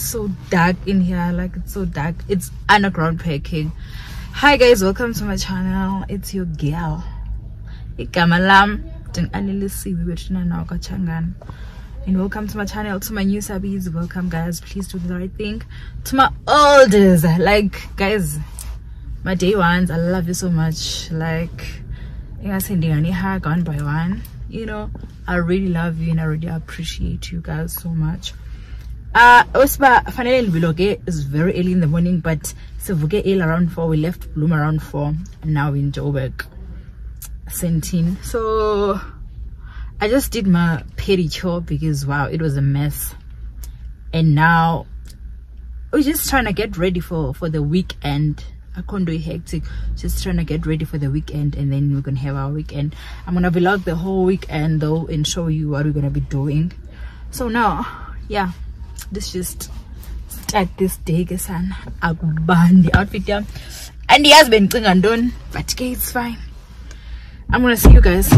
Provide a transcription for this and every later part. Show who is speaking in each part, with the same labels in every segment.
Speaker 1: it's so dark in here like it's so dark. It's underground parking. Hi guys welcome to my channel. It's your girl igama lam ndinganelisiwe bethina nawo kachangana and welcome to my channel to my new subbies welcome guys. Please do the right thing. To my olders like guys my day ones i love you so much. Like one by one. You know i really love you and i really appreciate you guys so much uh osiba fanele ndiviloge is very early in the morning but sivuke early around four we left Bloem around four now in joburg Sandton so i just did my pedicure because wow it was a mess. And now we're just trying to get ready for for the weekend. I can't do it hectic. Just trying to get ready for the weekend and then we're gonna have our weekend. I'm gonna vlog the whole weekend though and show you what we're gonna be doing. So now yeah let's just start this day ke sana. Akubandi outfit yam. Andiyazi bendicinga ntoni but ke it's fine. I'm gonna see you guys.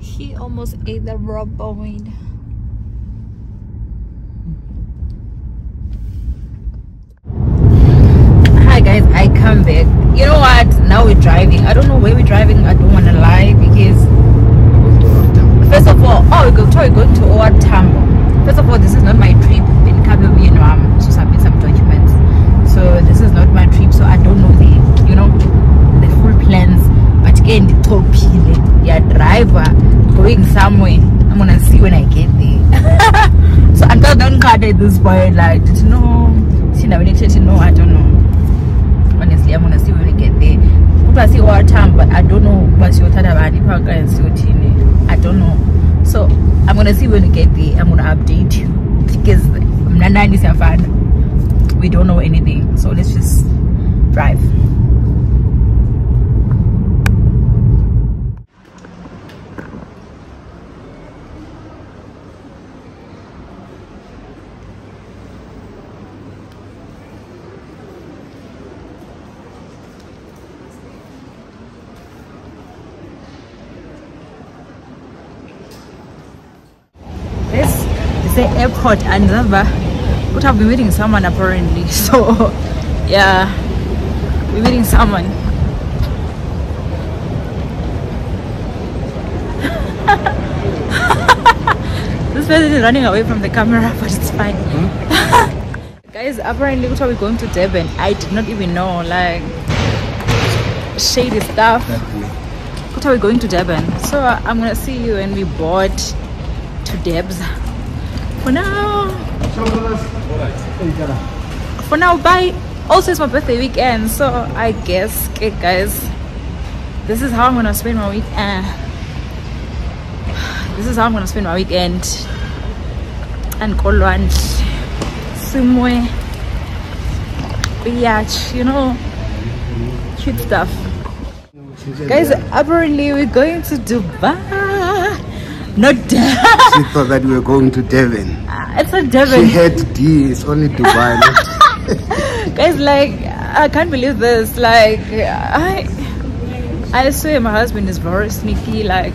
Speaker 1: He almost ate the raw bone hi guys i come back. You know what? Now we're driving. I don't know where we're driving. I don't want to lie because first of all oh we go to we going to our first of all this is not my trip. In kabe you know i'm to submit some documents. So this is not my trip so i don't know the you know the full plans. But again the top yeah driver going somewhere. I'm gonna see when i get there. So don't cut at this point like know. See now know. I don't know honestly i'm gonna see when we get there kuthiwa siwatam but i don't know uba siyothatha bani phaa okanye siyothini i don't know. So i'm gonna see when we get there i'm gonna update you. Because we don't know anything. So let's just drive this is the airport and remember would have been meeting someone apparently so yeah. We're meeting someone. This person is running away from the camera but it's fine. Hmm? Guys apparently what are we going to Durban I did not even know like shady stuff. What are we going to Durban so I'm gonna see you when we board to Debs. For now, for now, bye. Also, it's my birthday weekend, so I guess, okay, guys, this is how I'm gonna spend my weekend. Eh. This is how I'm gonna spend my weekend. And go lunch somewhere. Biatch, you know, cute stuff. Guys, apparently we're going to Dubai not Durban.
Speaker 2: She thought that we were going to Durban.
Speaker 1: Ah, it's a
Speaker 2: She
Speaker 1: Devon.
Speaker 2: had D, it's only Dubai. not-
Speaker 1: Guys, like, I can't believe this. Like, I, I swear my husband is very sneaky. Like,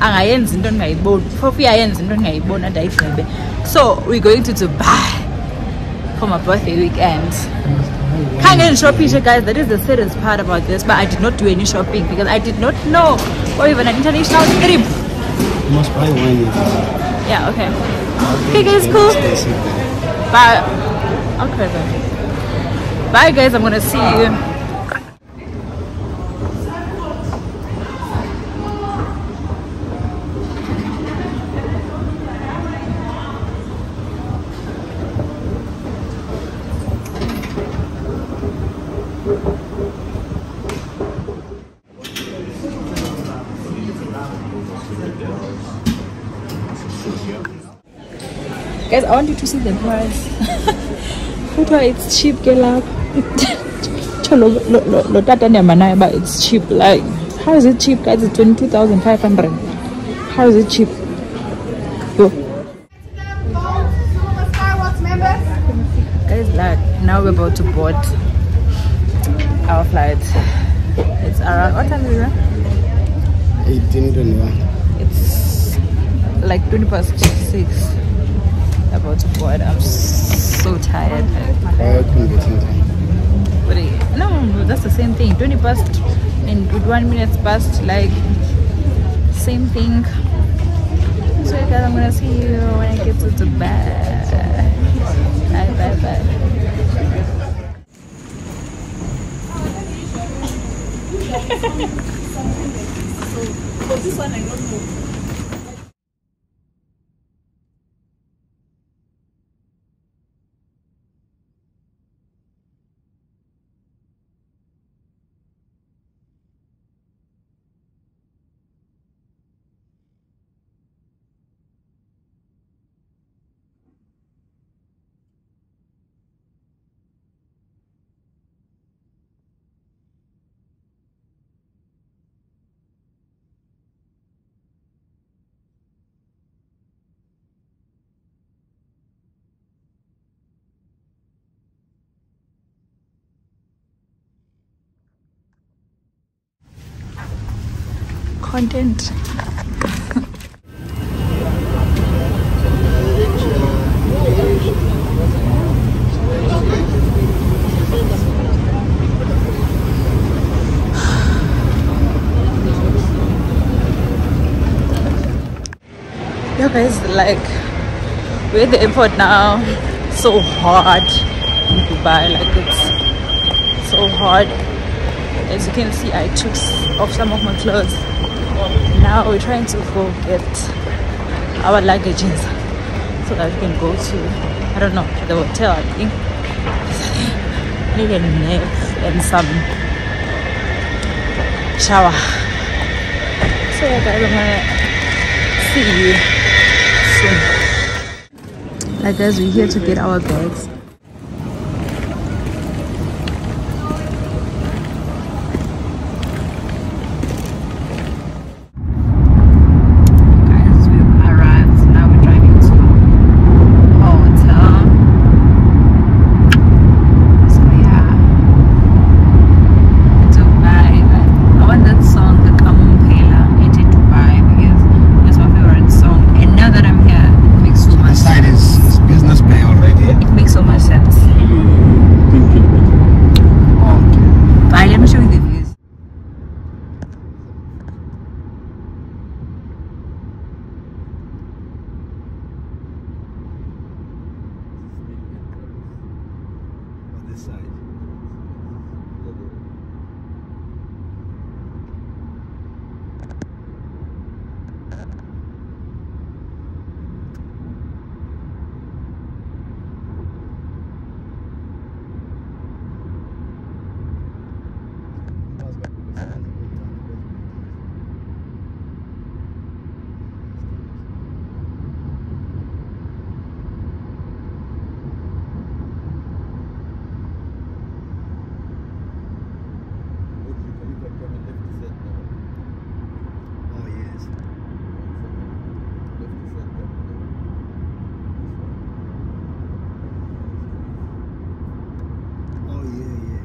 Speaker 1: angayenzi into ndingayiboni phofu uyayenza into ndingayiboni andayigqibe so we're going to dubai for my birthday weekend khange ndishophishe guys that is the serious part about this but i did not do any shopping because i did not know or even an international trip
Speaker 2: must buy wine.
Speaker 1: yeah okay okay guys cool
Speaker 2: Stay safe then.
Speaker 1: Bye. Okay then. Bye guys, I'm gonna see you. guys i want you to see the price. Kuthiwa it's cheap Gelab. lapho lo tata ndihambanayo but it's cheap. Like how is it cheap guys? It's 22500 how is it cheap? Go. guys like now we're about to board our flight. It's around what time is it
Speaker 2: 1821
Speaker 1: it's like 20 past 6 about to board i'm so tired like, my
Speaker 2: Why couldn't get in time?
Speaker 1: But no, that's the same thing. 20 past and with one minute past, like same thing. So guys, I'm gonna see you when I get to Dubai. Bye bye bye. Content. Yeah, guys, like we're at the airport now. So hot in Dubai, like it's so hot. As you can see, I took off some of my clothes. Now we're trying to go get our luggages so that we can go to I don't know the hotel. I think need a nap and some shower. So guys, I'm gonna see you soon. Like guys, we're here to get our bags. Guys, we've arrived. Now we're driving to our hotel. So yeah, Dubai. I want that song, the Kamumpela, Ete Dubai, because it's my favorite song. And now that I'm here, it makes so much
Speaker 2: The side is, is business bay already.
Speaker 1: it makes so much sense.
Speaker 2: Okay.
Speaker 1: Bye, let me show you the views.
Speaker 2: On this side. Oh yes. Oh yeah, yeah.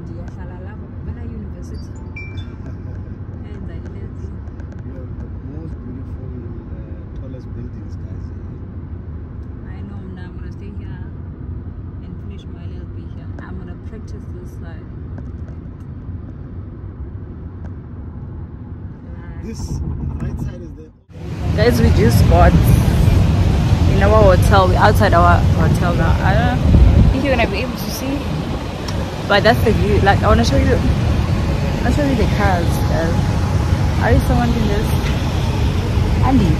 Speaker 1: Ndiyahlala lapha Bela University. Enza ilezi.
Speaker 2: You have the most beautiful, uh, tallest buildings, guys.
Speaker 1: I know now I'm gonna stay here and finish my LLB here. I'm gonna practice this side.
Speaker 2: This right side is the
Speaker 1: guys we just got in our hotel we're outside our hotel now. I don't if you're gonna be able to see. But that's the view. Like i want to show you i'll show you the cars guys are you someone can just andy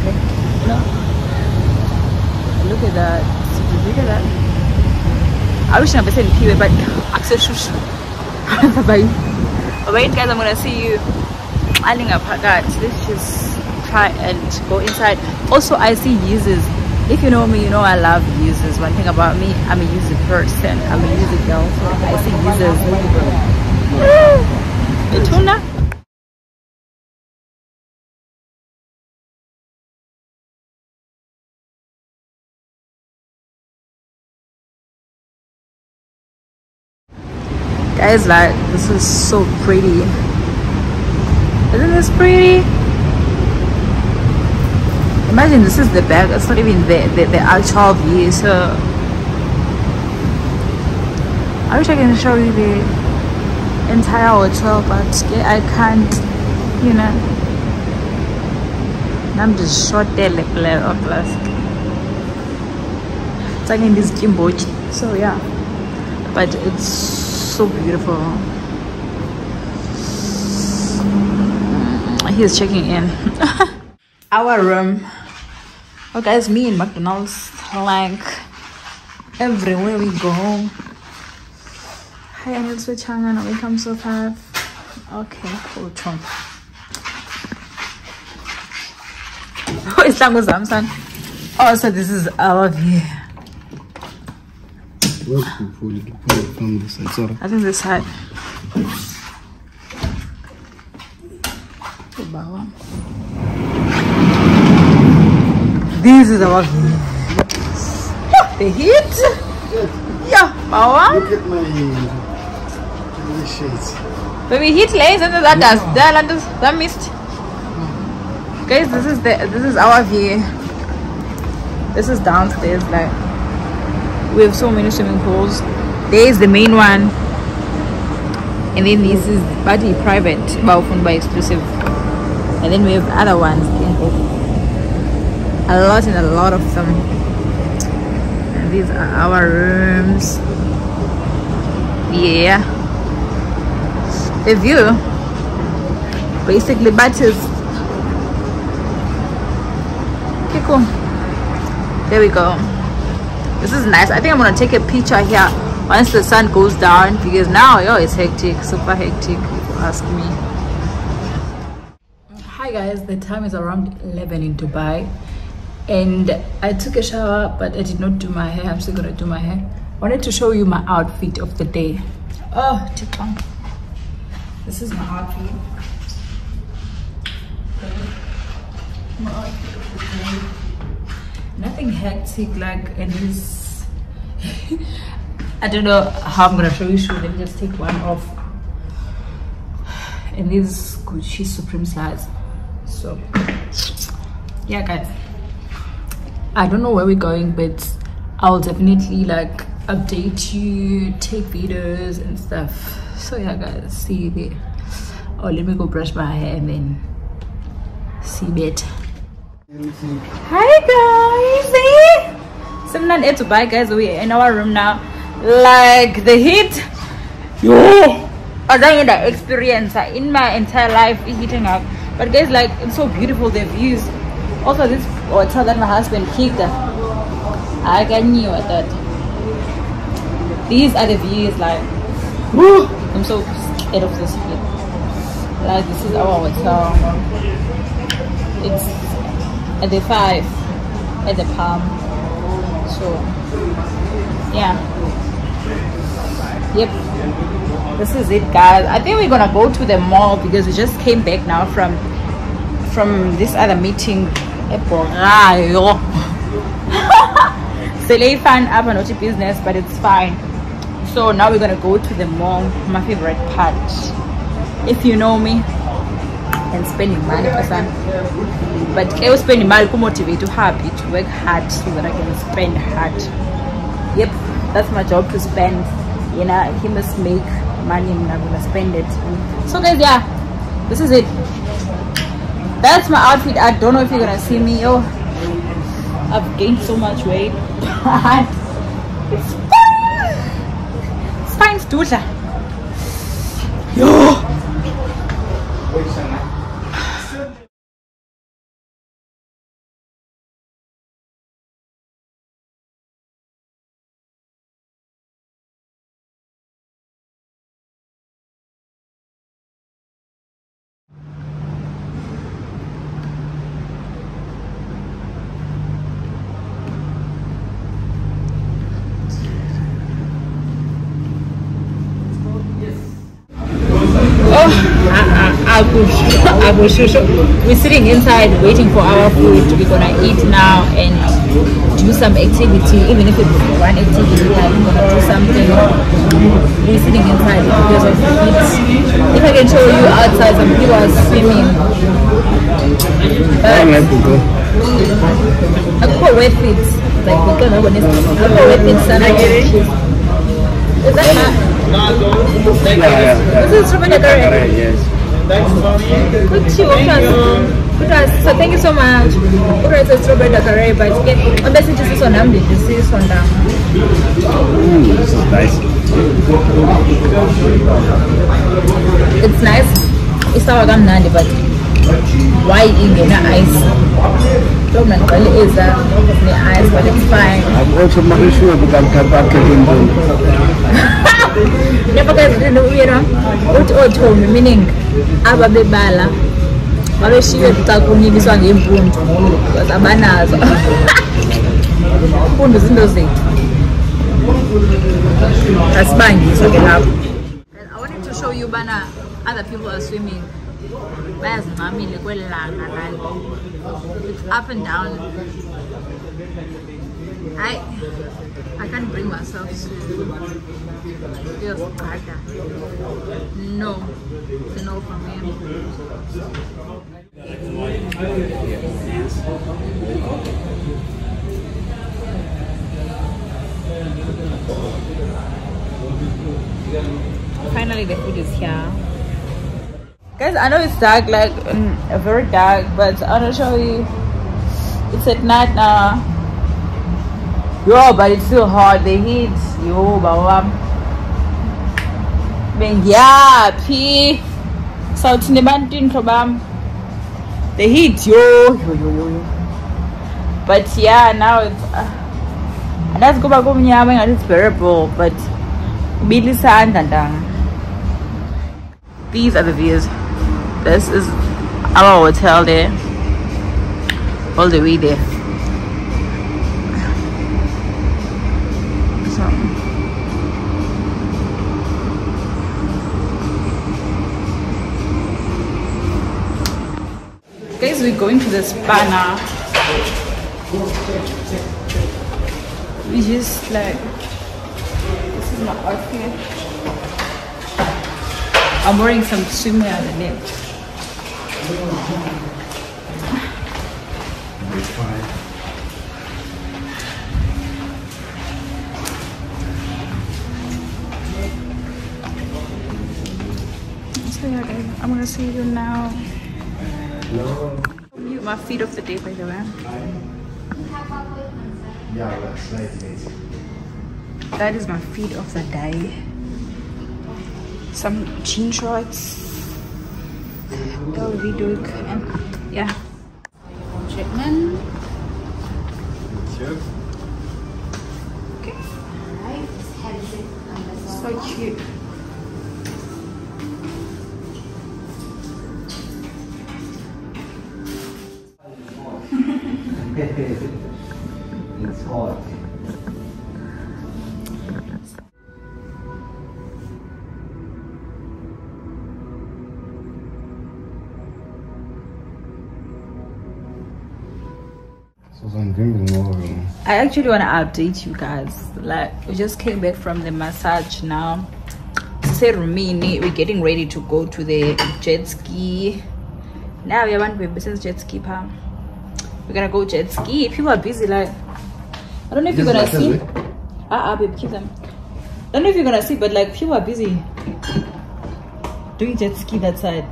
Speaker 1: no? Look at that. Look at that. I wish i was in Kiwi, but access bye. Bye guys i'm gonna see you. Up let's just try and go inside. Also i see users if you know me you know i love users one thing about me i'm a user person. I'm a user girl so i see users the tuna. Guys like this is so pretty. Isn't this pretty imagine this is the back it's not even the, the, the actual view so. I wish I can show you the entire hotel but I can't you know. I'm just short there like of like in this gimbochi so yeah. But it's so beautiful. He's checking in. Our room oh guys me and mcdonald's like everywhere we go. Hi i'm also channel and welcome so far. Okay cool Tom. oh it's Tango Samson. oh so this is our view
Speaker 2: from this side sorry.
Speaker 1: I think this side this is our view the heat yeah power.
Speaker 2: Look at my my shades
Speaker 1: baby heat lays under that dust there under that mist guys this is the this is our view. This is downstairs like we have so many swimming pools. There is the main one. And then this is body private but by exclusive. And then we have other ones a lot and a lot of them. And these are our rooms. Yeah. The view. Basically is okay cool. There we go. This is nice. I think i'm gonna take a picture here once the sun goes down because now yo it's hectic super hectic if you ask me. Hi guys. The time is around 11 in dubai and i took a shower but i did not do my hair. I'm still gonna do my hair. Wanted to show you my outfit of the day. Oh tiktok this is my outfit. Nothing hectic like and this i don't know how i'm gonna show you. Shoe let me just take one off? And these gucci supreme slides. So yeah guys i don't know where we're going but i'll definitely like update you take videos and stuff. So yeah guys see you there. Oh let me go brush my hair and then see better hi guys. Simran ate to buy guys. We're in our room now. Like the heat. Yo. I don't know experience. In my entire life heating up. But guys like it's so beautiful the views also this oh, hotel that my husband kicked i can knew at that. These are the views like woo, i'm so scared of this heat like this is our hotel it's at the five at the palm. So yeah. Yep. This is it guys. I think we're gonna go to the mall because we just came back now from from this other meeting Eh, eBhorayo Selefan up not a business but it's fine. So now we're gonna go to the mall my favorite part. If you know me and spending money but I was spending money to motivate to work hard so that I can spend hard. Yep that's my job to spend. You know he must make money and I'm gonna spend it. So guys yeah this is it that's my outfit. I don't know if you're gonna see me yo. I've gained so much weight. It's fine. It's fine yo Oh, Abushushu. We're sitting inside waiting for our food. We're gonna eat now and do some activity, even if it's one activity, like we're gonna do something. We're sitting inside because of the heat. If I can show you outside, some people are swimming.
Speaker 2: I
Speaker 1: But
Speaker 2: like to go.
Speaker 1: akukho worth it. Like we can't have honest. Akukho worth it sana. Is that not?
Speaker 2: Yeah, yeah, yeah.
Speaker 1: This is strawberry curry.
Speaker 2: Correct, yes.
Speaker 1: Kuthiwa kuthiwa so thank you. So much. Kuthiwa it's a strawberry curry but ke abe sithi siso nam ndidisiso ndam
Speaker 2: Ooh, this is nice.
Speaker 1: it's nice. Isawa kamnandi but why ingena ice? Lo mna ndiqale eza ne-ice but it's fine.
Speaker 2: I'm also making sure that I'm capable
Speaker 1: nepakazinto you know uthi oothomi meaning aba bebala babeshiywe xa ngempundu because abanazo. Mpundu zinto zethu. Asibangiswa ke lapho. I wanted to show you bana other people are swimming. Bayazincamile kweli langa it's up and down I I can't bring myself to feel harder. No, it's a no for me. Finally, the food is here. Guys, I know it's dark, like mm, very dark, but I want to show you. It's at night now. Yo, but it's still hot. The heat. Yo, baba. Bengiyaphi? Sawuthini ebantwini in The heat, yo, yo, yo, yo, yo. But yeah, now it's. Uh, andazi kuba kumnyama engathi it's bearable, but kubila isandla ntanga. These are the views. This is our hotel there. All the way there. Going to spa now. We just like this is my outfit. I'm wearing some swimwear underneath. So yeah, I'm gonna see you now. You my feet of the day, by the way.
Speaker 2: Yeah, that's nice.
Speaker 1: That is my feet of the day. Some jean shorts. LV Duke and yeah. Checkman. Okay. So cute. Actually want to update you guys. Like, we just came back from the massage now. Say Rumini, we're getting ready to go to the jet ski. Now we want to be business jet ski, pa. We're gonna go jet ski. People are busy, like, I don't know if you're gonna see.
Speaker 2: this,
Speaker 1: Ah, ah, babe, keep them. I don't know if you're gonna see, but like, people are busy doing jet ski that side.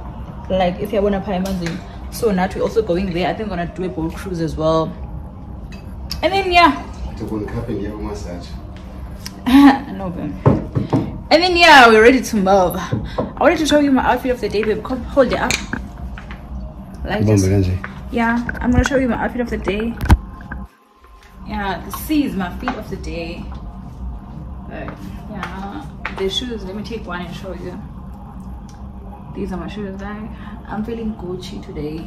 Speaker 1: Like, if you want to pay money, so now we're also going there i think we're gonna do a boat cruise as well and then yeah.
Speaker 2: To go and cup in your massage.
Speaker 1: no babe. and then yeah we're ready to move. I wanted to show you my outfit of the day babe. Come hold it up. Like this. yeah i'm gonna show you my outfit of the day. Yeah the sea is my feet of the day. But yeah. The shoes let me take one and show you. These are my shoes like i'm feeling gucci today.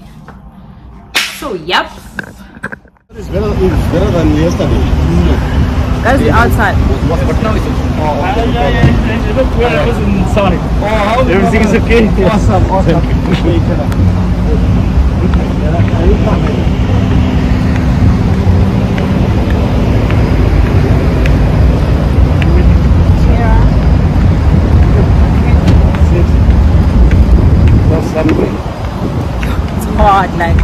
Speaker 1: So yep
Speaker 2: It's better, it's better than yesterday.
Speaker 1: guys we outside
Speaker 3: It looked well, it wasn't Sonic. Everything is okay.
Speaker 2: Awesome, awesome.
Speaker 1: it's hard like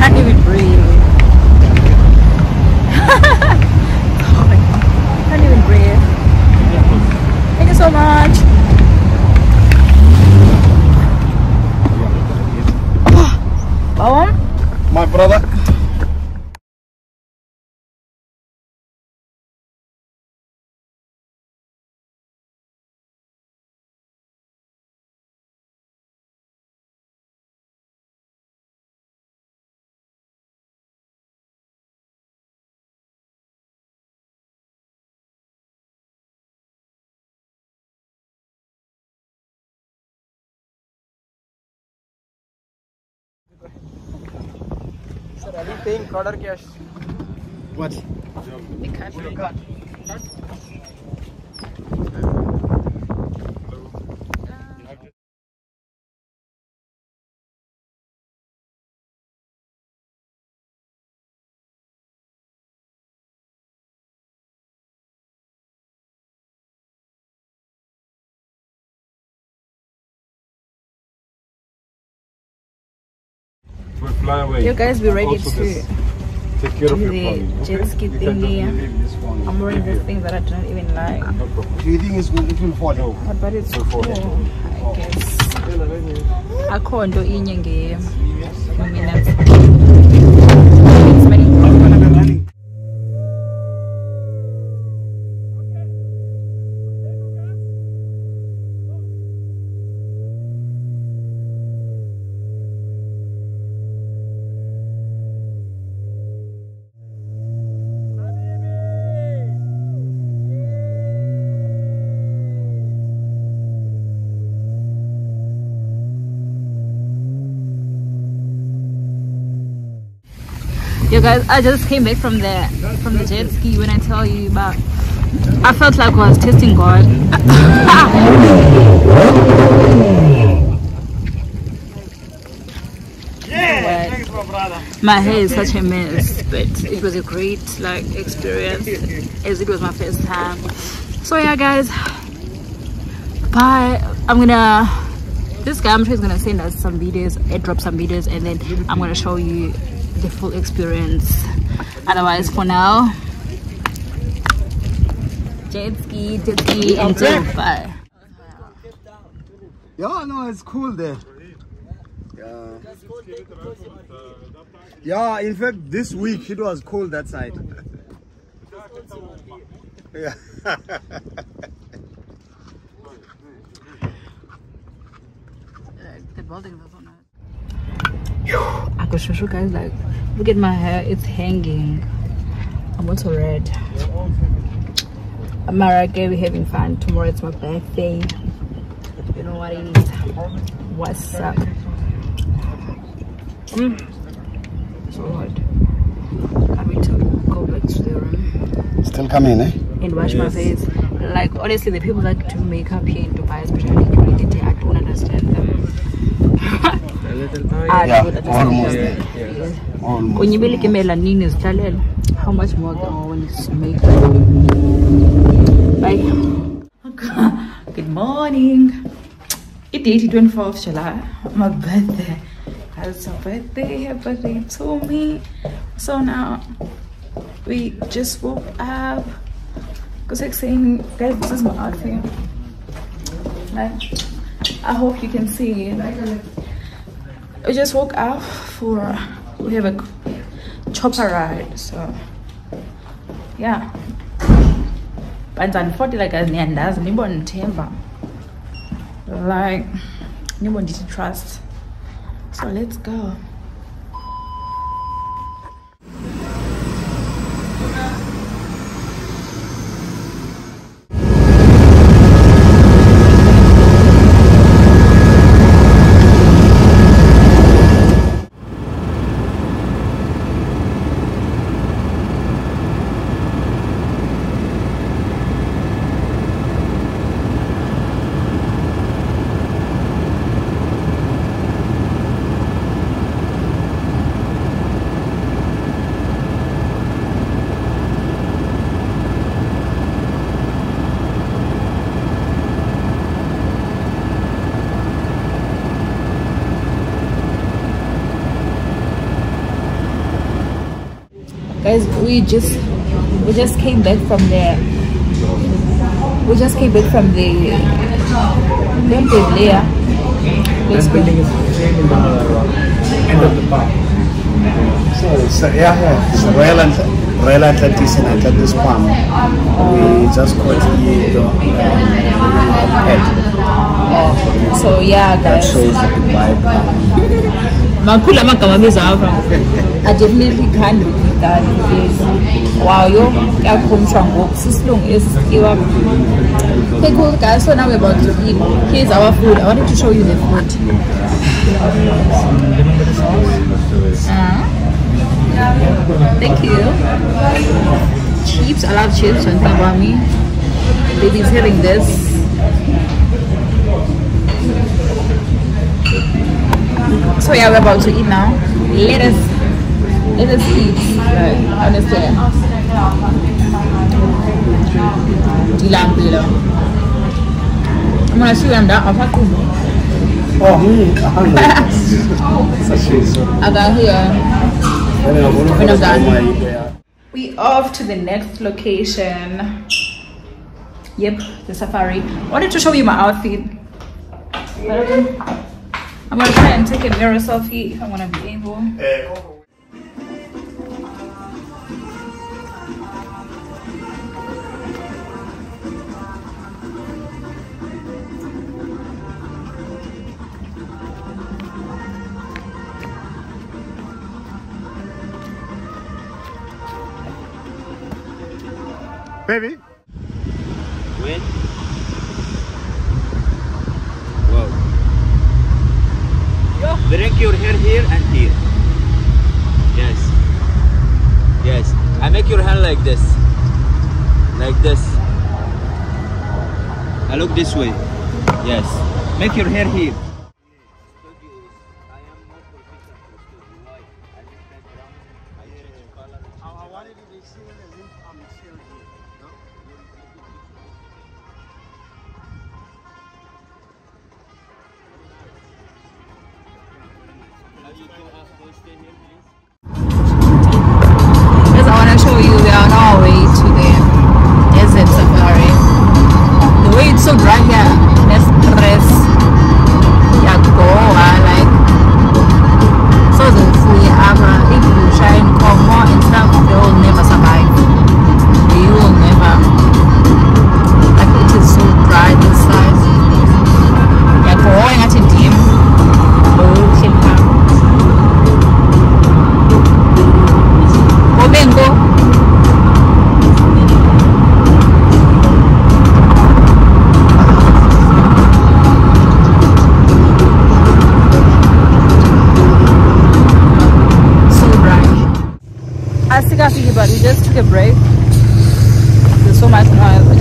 Speaker 1: can't even breathe It's hard. Can't even breathe thank you so much Bawang?
Speaker 2: My brother.
Speaker 3: Sir, are you paying card or cash?
Speaker 2: What?
Speaker 4: We'll fly away.
Speaker 1: You guys be ready to
Speaker 4: Take care of your
Speaker 1: the
Speaker 4: plumbing.
Speaker 1: jet ski thingy.
Speaker 4: leave this one.
Speaker 1: I'm wearing this thing that I don't even like.
Speaker 4: No problem.
Speaker 2: Do you think it's? It will fall? No.
Speaker 1: But, it's cool, I guess. Akho nto inye nge few You guys, I just came back from the from the jet ski. When I tell you about, I felt like I was testing God.
Speaker 3: My
Speaker 1: hair is such a mess, but it was a great like experience as it was my first time. So yeah, guys, bye. I'm gonna. This guy, I'm sure, is gonna send us some videos, airdrop some videos, and then I'm gonna show you the full experience. Otherwise, for now, jet ski, jet ski, until bye.
Speaker 2: Yeah, no, it's cool there. Yeah. Yeah, in fact, this week it was cold that side. yeah.
Speaker 1: Uh, the building on it. I could show you guys like look at my hair, it's hanging. I'm also red. America, we're having fun. Tomorrow it's my birthday. You know what it is. What's up? Mm. So hot. I need to go back to the room
Speaker 2: Still coming, eh?
Speaker 1: and wash my face. Like honestly, the people that do makeup here in Dubai, especially community, I don't understand them. I
Speaker 2: Yeah,
Speaker 1: don't
Speaker 2: almost there. Almost.
Speaker 1: When you really give me lanini zihlalela, how much more can when it's makeup? Bye. Good morning. It is 24th of July. My birthday. It's a birthday. Happy birthday to me. So now we just woke up. Cause like saying, guys, this is my outfit. Like, I hope you can see it. We just woke up for we have a chopper ride so yeah. But unfortunately like niyandazi nibondithemba like nibondithi trust. So let's go guys we just we just came back from there we just came back from the temple there let's
Speaker 3: This building is same in the end of the park.
Speaker 2: So it's, uh, yeah, yeah, it's Royal, Atl- Royal Atlantis and Atlantis Palm. We just got the the, um, head.
Speaker 1: so yeah
Speaker 2: That shows the Dubai Palm.
Speaker 1: Makhulu amagama abiza apha. I definitely can't repeat that yes wow yo kuyakhumshwa ngoku. Sisilungu esikiwa okay cool guys so now we're about to eat here's our food. I wanted to show you the food. Uh, thank you. Chips. I love chips and tabami. Baby's having this so yeah we're about to eat now let us let us eat like honestly dilambila i'm gonna see them that i'll
Speaker 2: Oh, me?
Speaker 1: I got here
Speaker 2: When
Speaker 1: I'm done. We off to the next location. Yep, the safari. Wanted to show you my outfit. But I'm gonna try and take a mirror selfie if I'm gonna be able.
Speaker 2: Baby?
Speaker 4: When? Bring your hair here and here. Yes. Yes. I make your hand like this. Like this. I look this way. Yes. Make your hair here.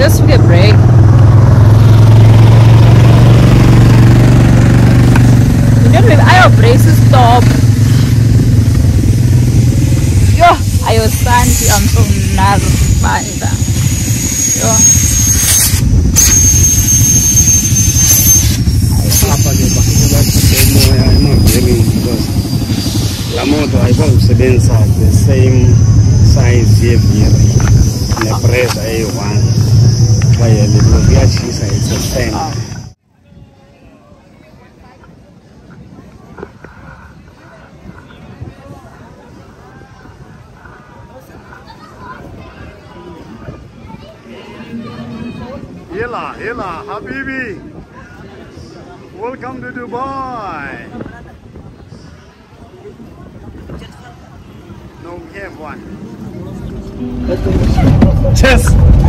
Speaker 1: Just took a break. We don't have our braces stop. Yo, ayo santi I'm so nervous. Yo.
Speaker 2: Hapa ndio pakubwa sehemu ya modeling because la moto haikuwa the same size yeviri nepressure eyi-one it's Hila, Hila, Habibi, welcome to Dubai. No, we have one. Chess.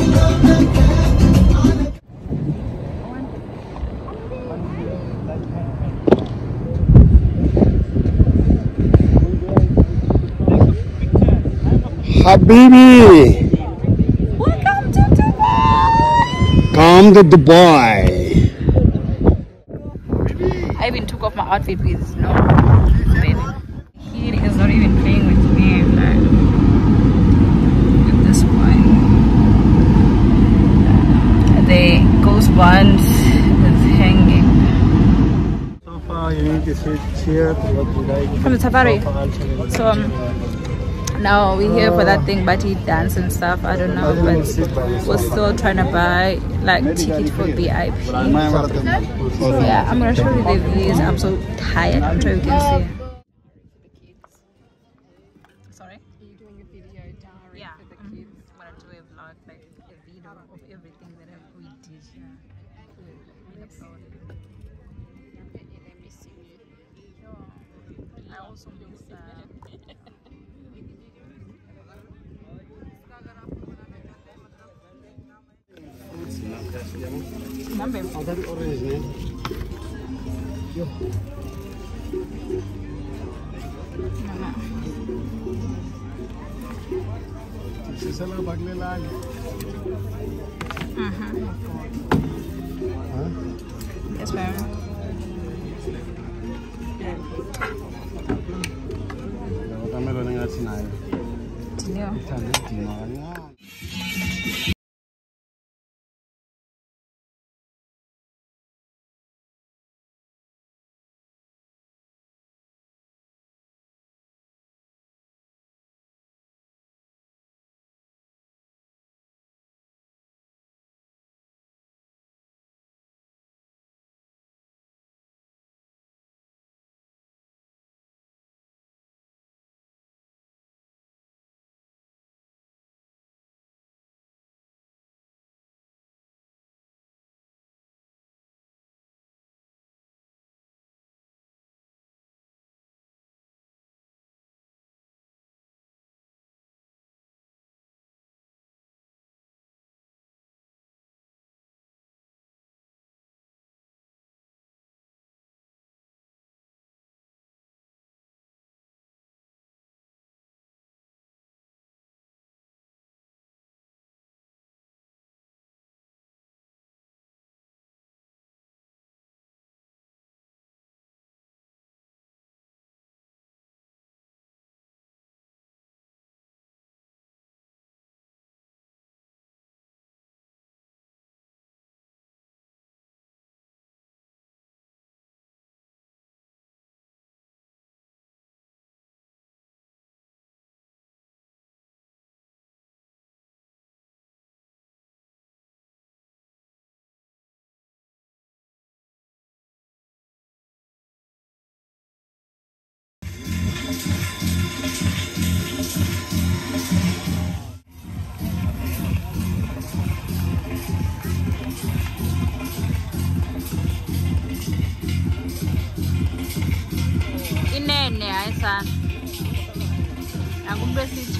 Speaker 2: Habibi. Welcome to Dubai. Come to Dubai.
Speaker 1: I even took off my outfit because no, baby. He is not even playing with me. Like, at this point, the ghost band is hanging
Speaker 3: So far, you need to sit here. What did I
Speaker 1: from the safari. So um, now we're here for that thing, but he dance and stuff. I don't know, but we're still trying to buy like ticket for VIP. Yeah, I'm gonna show you the views. I'm so tired. I'm sure you can see. ben ben. Ah, dat is
Speaker 2: orange, nee. Yo. Mama.
Speaker 1: Yes, ma'am. Kameranya nggak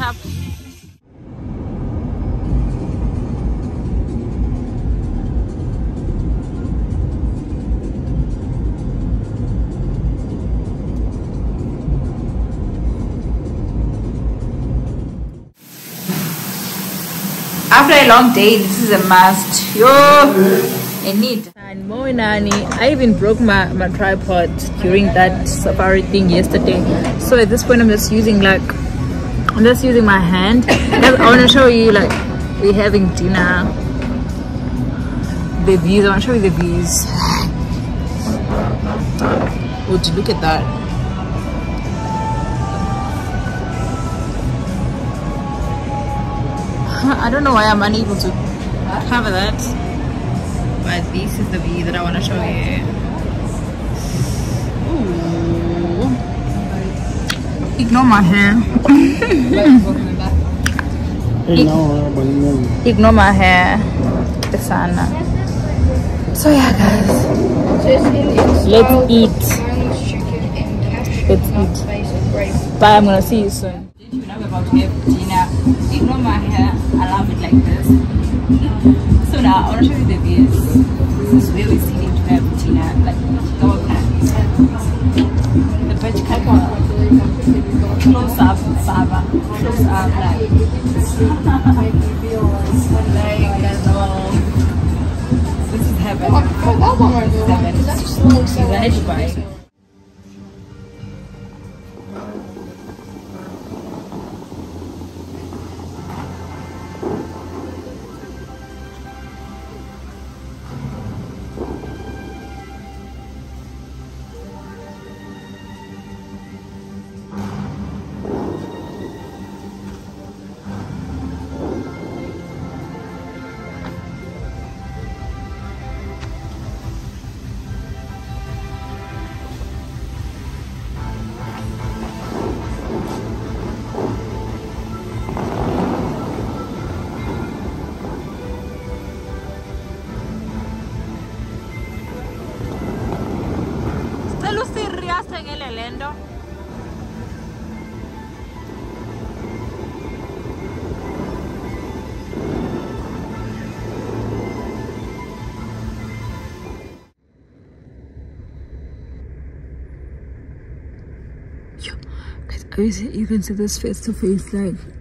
Speaker 1: Nakumbe sichapha. After a long day, this is a must. Yo, I need. And more nani, I even broke my, my tripod during that safari thing yesterday. So at this point, I'm just using like, I'm just using my hand. I want to show you like we're having dinner. The views. I want to show you the views. Would you look at that? I don't know why I'm unable to cover that, but this is the view that I want to show you. Ignore my hair.
Speaker 3: Uh.
Speaker 1: Ignore my hair. Sana. So yeah guys. Let's eat. Let's eat. Bye, I'm gonna see you soon. You know about to have dinner. Ignore my hair. I love it like this. So now I wanna show you the views. This is where we're sitting to have dinner. Like the beach camera. Close up, Baba. Close up, like. like. This is heaven. This is heaven. She's guys, you can see this face to face like